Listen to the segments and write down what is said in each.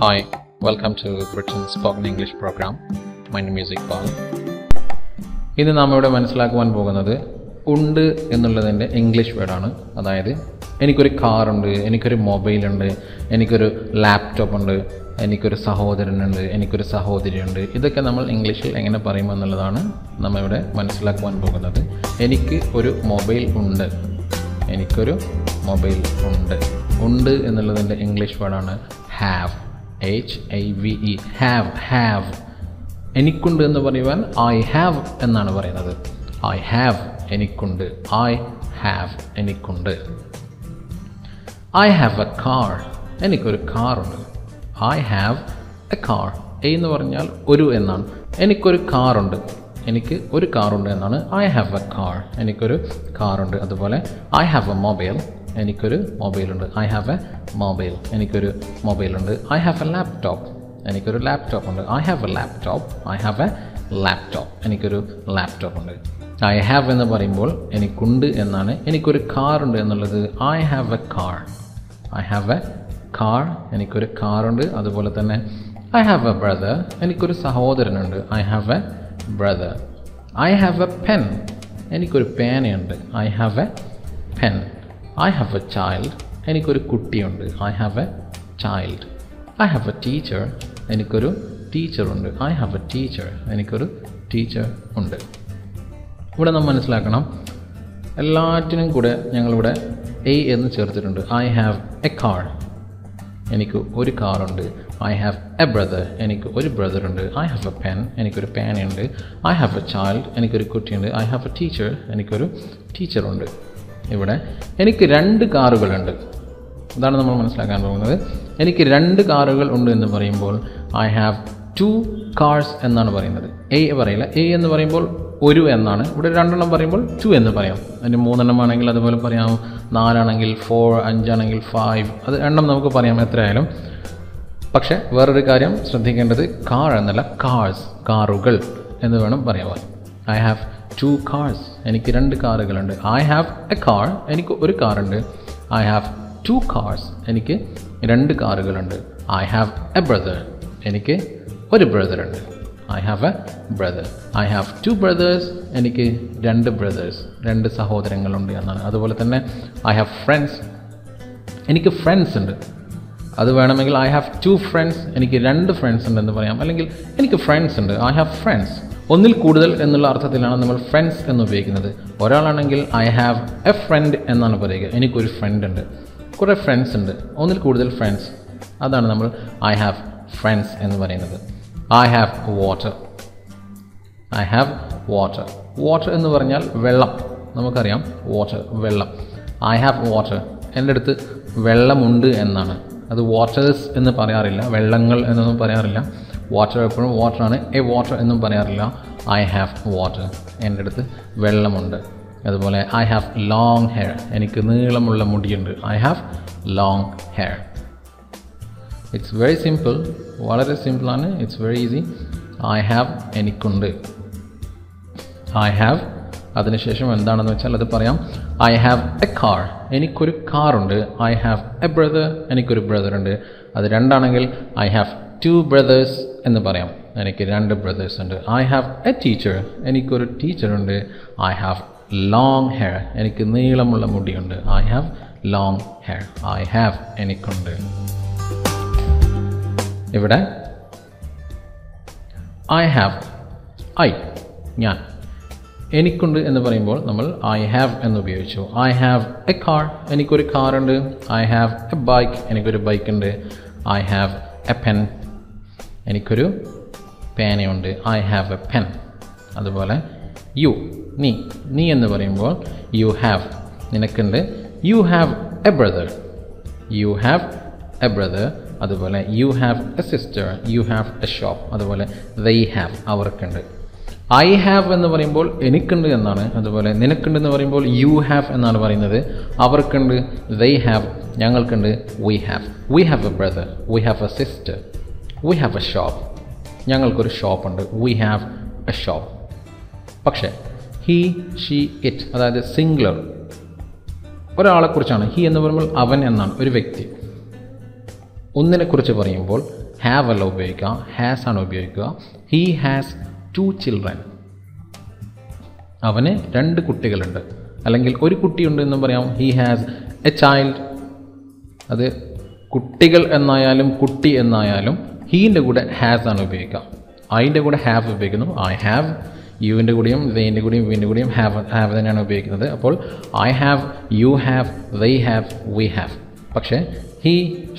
Hi, welcome to Britain's Spoken English program. My name is Iqbal. ഇന്ന് നാം ഇവിടെ മനസ്സിലാക്കുവാൻ പോകുന്നത് ഉണ്ട് എന്നുള്ളതിന്റെ ഇംഗ്ലീഷ് വേർഡാണ് അതായത് എനിക്കൊരു കാറുണ്ട് എനിക്കൊരു മൊബൈലുണ്ട് എനിക്കൊരു ലാപ്ടോപ്പ് ഉണ്ട് എനിക്കൊരു സഹോദരനുണ്ട് എനിക്കൊരു സഹോദരിയുണ്ട് ഇതൊക്കെ നമ്മൾ ഇംഗ്ലീഷിൽ എങ്ങനെ പറയും എന്നുള്ളതാണ് നമ്മൾ ഇവിടെ മനസ്സിലാക്കുവാൻ പോകുന്നത്. എനിക്ക് ഒരു മൊബൈൽ ഉണ്ട്. എനിക്കൊരു മൊബൈൽ ഉണ്ട്. ഉണ്ട് എന്നുള്ളതിന്റെ ഇംഗ്ലീഷ് വേർഡാണ് have H I V E have have എനിക്കുണ്ട് എന്ന് പറയുവാൻ ഐ ഹാവ് എന്നാണ് പറയുന്നത്. ഐ ഹാവ് എനിക്കുണ്ട്. ഐ ഹാവ് എനിക്കുണ്ട്. ഐ ഹാവ് എ കാർ എനിക്കൊരു കാറുണ്ട്. I have a car a എന്ന് പറഞ്ഞാൽ ഒരു എന്നാണ്. എനിക്കൊരു കാറുണ്ട്. എനിക്ക് ഒരു കാറുണ്ട് എന്നാണ്. ഐ ഹാവ് എ കാർ എനിക്കൊരു കാറുണ്ട്. അതുപോലെ ഐ ഹാവ് എ മൊബൈൽ എനിക്കൊരു മൊബൈലുണ്ട് ഐ ഹാവ് എ മൊബൈൽ എനിക്കൊരു മൊബൈലുണ്ട് ഐ ഹാവ് എ ലാപ്ടോപ്പ് എനിക്കൊരു ലാപ്ടോപ്പ് ഉണ്ട് I have a laptop I have a laptop എനിക്കൊരു ലാപ്ടോപ്പ് ഉണ്ട് ഐ ഹാവ് എന്ന് പറയുമ്പോൾ എനിക്കുണ്ട് എന്നാണ് എനിക്കൊരു കാർ ഉണ്ട് എന്നുള്ളത് I have a car I have a car എനിക്കൊരു ഉണ്ട് അതുപോലെ തന്നെ ഐ ഹാവ് എ ബ്രദർ എനിക്കൊരു സഹോദരനുണ്ട് I have a brother I have a pen എനിക്കൊരു പേനയുണ്ട് I have a pen I have a child എനിക്കൊരു കുട്ടിയുണ്ട്. I have a child I have a teacher എനിക്കൊരു ടീച്ചറുണ്ട് ഐ ഹാവ് എ ടീച്ചർ എനിക്കൊരു teacher ഉണ്ട്. ഇവിടെ നാം മനസ്സിലാക്കണം എല്ലാറ്റിനും കൂടെ ഞങ്ങളിവിടെ എ എന്ന് ചേർത്തിട്ടുണ്ട്. ഐ ഹാവ് എ കാർ എനിക്ക് ഒരു കാറുണ്ട്. ഐ ഹാവ് എ ബ്രദർ എനിക്ക് ഒരു ബ്രദറുണ്ട് ഐ ഹാവ് എ പെൻ എനിക്കൊരു പേനയുണ്ട് ഐ ഹാവ് എ ചൈൽഡ് എനിക്കൊരു കുട്ടിയുണ്ട്. ഐ ഹാവ് എ ടീച്ചർ എനിക്കൊരു ടീച്ചറുണ്ട് ഇവിടെ. എനിക്ക് രണ്ട് കാറുകളുണ്ട്. അതാണ് നമ്മൾ മനസ്സിലാക്കാൻ പോകുന്നത്. എനിക്ക് രണ്ട് കാറുകൾ ഉണ്ട് എന്ന് പറയുമ്പോൾ ഐ ഹാവ് ടു കാർസ് എന്നാണ് പറയുന്നത്. എ പറയില്ല. എ എന്ന് പറയുമ്പോൾ ഒരു എന്നാണ്. ഇവിടെ രണ്ടെണ്ണം പറയുമ്പോൾ ടു എന്ന് പറയാം. അതിന് മൂന്നെണ്ണം ആണെങ്കിൽ അതുപോലെ പറയാം. നാലാണെങ്കിൽ ഫോർ അഞ്ചാണെങ്കിൽ ഫൈവ് അത് എണ്ണം നമുക്ക് പറയാം എത്രയായാലും. പക്ഷേ വേറൊരു കാര്യം ശ്രദ്ധിക്കേണ്ടത് കാർ എന്നല്ല കാഴ്സ് കാറുകൾ എന്ന് വേണം പറയാൻ. ഐ ഹാവ് ടു കാർസ് എനിക്ക് രണ്ട് കാറുകളുണ്ട്. ഐ ഹാവ് എ കാർ എനിക്ക് ഒരു കാറുണ്ട്. ഐ ഹാവ് ടു കാർസ് എനിക്ക് രണ്ട് കാറുകളുണ്ട്. ഐ ഹാവ് എ ബ്രദർ എനിക്ക് ഒരു ബ്രദറുണ്ട് I have a brother I have two brothers എനിക്ക് രണ്ട് ബ്രദേഴ്സ് രണ്ട് സഹോദരങ്ങളുണ്ട് എന്നാണ്. അതുപോലെ തന്നെ ഐ ഹാവ് ഫ്രണ്ട്സ് എനിക്ക് ഫ്രണ്ട്സ് ഉണ്ട്. അത് വേണമെങ്കിൽ ഐ ഹാവ് ടു ഫ്രണ്ട്സ് എനിക്ക് രണ്ട് ഫ്രണ്ട്സ് ഉണ്ടെന്ന് പറയാം. അല്ലെങ്കിൽ എനിക്ക് ഫ്രണ്ട്സ് ഉണ്ട്. ഐ ഹാവ് ഫ്രണ്ട്സ് ഒന്നിൽ കൂടുതൽ എന്നുള്ള അർത്ഥത്തിലാണ് നമ്മൾ ഫ്രണ്ട്സ് എന്ന് ഉപയോഗിക്കുന്നത്. ഒരാളാണെങ്കിൽ ഐ ഹാവ് എ ഫ്രണ്ട് എന്നാണ് പറയുക. എനിക്കൊരു ഫ്രണ്ട് ഉണ്ട്. കുറേ ഫ്രണ്ട്സ് ഉണ്ട്. ഒന്നിൽ കൂടുതൽ ഫ്രണ്ട്സ് അതാണ് നമ്മൾ ഐ ഹാവ് ഫ്രണ്ട്സ് എന്ന് പറയുന്നത്. I have water I have water water എന്ന് പറഞ്ഞാൽ വെള്ളം. നമുക്കറിയാം വാട്ടർ വെള്ളം. ഐ ഹാവ് വാട്ടർ എന്റെ അടുത്ത് വെള്ളമുണ്ട് എന്നാണ്. അത് വാട്ടേഴ്സ് എന്ന് പറയാറില്ല. വെള്ളങ്ങൾ എന്നൊന്നും പറയാറില്ല. വാട്ടർ എപ്പോഴും വാട്ടറാണ് എ വാട്ടർ എന്നും പറയാറില്ല. ഐ ഹാവ് വാട്ടർ എന്റെ അടുത്ത് വെള്ളമുണ്ട്. അതുപോലെ ഐ ഹാവ് ലോങ് ഹെയർ എനിക്ക് നീളമുള്ള മുടിയുണ്ട്. I have long hair it's very simple വളരെ സിമ്പിളാണ് it's very easy I have എനിക്കുണ്ട്. ഐ ഹാവ് അതിനുശേഷം എന്താണെന്ന് വെച്ചാൽ അത് പറയാം. ഐ ഹാവ് എ കാർ എനിക്കൊരു കാറുണ്ട് ഐ ഹാവ് എ ബ്രദർ എനിക്കൊരു ബ്രദറുണ്ട് അത് രണ്ടാണെങ്കിൽ ഐ ഹാവ് ടു ബ്രദേഴ്സ് എന്ന് പറയാം. എനിക്ക് രണ്ട് ബ്രദേഴ്സ് ഉണ്ട്. ഐ ഹാവ് എ ടീച്ചർ എനിക്കൊരു ടീച്ചറുണ്ട് ഐ ഹാവ് ലോങ് ഹെയർ എനിക്ക് നീളമുള്ള മുടിയുണ്ട്. I have long hair I have എനിക്കുണ്ട്. ഇവിടെ ഐ ഹാവ് ഐ ഞാൻ. എനിക്കുണ്ട് എന്ന് പറയുമ്പോൾ നമ്മൾ ഐ ഹാവ് എന്ന് ഉപയോഗിച്ചു. ഐ ഹാവ് എ കാർ എനിക്കൊരു കാറുണ്ട് ഐ ഹാവ് എ ബൈക്ക് എനിക്കൊരു ബൈക്കുണ്ട് ഐ ഹാവ് എ പെൻ എനിക്കൊരു പേനയുണ്ട്. ഐ ഹാവ് എ പെൻ അതുപോലെ യു നീ നീ എന്ന് പറയുമ്പോൾ you have നിനക്കുണ്ട്. You have a brother you have a brother അതുപോലെ you have a sister you have a shop അതുപോലെ ദൈ ഹാവ് അവർക്കുണ്ട്. ഐ ഹാവ് എന്ന് പറയുമ്പോൾ എനിക്കുണ്ട് എന്നാണ്. അതുപോലെ നിനക്കുണ്ട് എന്ന് പറയുമ്പോൾ യു ഹാവ് എന്നാണ് പറയുന്നത്. അവർക്കുണ്ട് ദൈ ഹാവ് ഞങ്ങൾക്കുണ്ട് we have we have a brother we have a sister we have a shop ഞങ്ങൾക്കൊരു ഷോപ്പുണ്ട് വി ഹാവ് എ ഷോപ്പ് പക്ഷേ ഹീ ഷീ ഇറ്റ് അതായത് സിംഗുലർ ഒരാളെക്കുറിച്ചാണ്. ഹി എന്ന് പറയുമ്പോൾ അവൻ എന്നാണ്. ഒരു വ്യക്തി. ഒന്നിനെക്കുറിച്ച് പറയുമ്പോൾ ഹാവ് അല്ല ഉപയോഗിക്കുക. ഹാസ് ആണ് ഉപയോഗിക്കുക. ഹീ ഹാസ് ടു ചിൽഡ്രൻ അവന് രണ്ട് കുട്ടികളുണ്ട്. അല്ലെങ്കിൽ ഒരു കുട്ടിയുണ്ട് എന്നും പറയാം. ഹീ ഹാസ് എ ചൈൽഡ് അത് കുട്ടികൾ എന്നായാലും കുട്ടി എന്നായാലും ഹീന്റെ കൂടെ ഹാസ് ആണ് ഉപയോഗിക്കുക ഐന്റെ കൂടെ ഹാവ് ഉപയോഗിക്കുന്നു. ഐ ഹാവ് യുവിന്റെ കൂടെയും ദൈന്റെ കൂടെയും വിന്റെ കൂടെയും ഹാവ് ഹാവ് തന്നെയാണ് ഉപയോഗിക്കുന്നത്. അപ്പോൾ I have you have they have we have പക്ഷേ ഹീ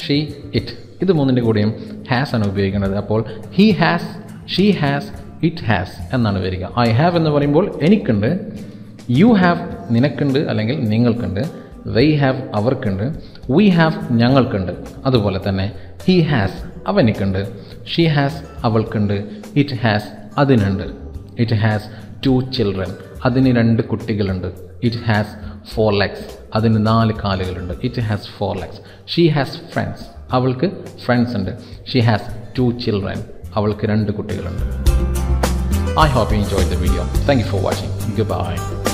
ഷീ ഇറ്റ് ഇത് മൂന്നിന്റെ കൂടെയും ഹാസ് ആണ് ഉപയോഗിക്കുന്നത്. അപ്പോൾ he has she has it has എന്നാണ് വരിക. ഐ ഹാവ് എന്ന് പറയുമ്പോൾ എനിക്കുണ്ട് യു ഹാവ് നിനക്കുണ്ട് അല്ലെങ്കിൽ നിങ്ങൾക്കുണ്ട് ദൈ ഹാവ് അവർക്കുണ്ട് വി ഹാവ് ഞങ്ങൾക്കുണ്ട്. അതുപോലെ തന്നെ ഹീ ഹാസ് അവനിക്കുണ്ട്. ഷീ ഹാസ് അവൾക്കുണ്ട്. ഇറ്റ് ഹാസ് അതിനുണ്ട്. ഇറ്റ് ഹാസ് ടു ചിൽഡ്രൻ അതിന് രണ്ട് കുട്ടികളുണ്ട്. ഇറ്റ് ഹാസ് ഫോർ ലെഗ്സ് അതിന് നാല് കാലുകളുണ്ട്. It has four legs she has friends അവൾക്ക് ഫ്രണ്ട്സ് ഉണ്ട്. ഷീ ഹാസ് ടു ചിൽഡ്രൻ അവൾക്ക് രണ്ട് കുട്ടികളുണ്ട്. I hope you enjoy the video thank you for watching good Goodbye.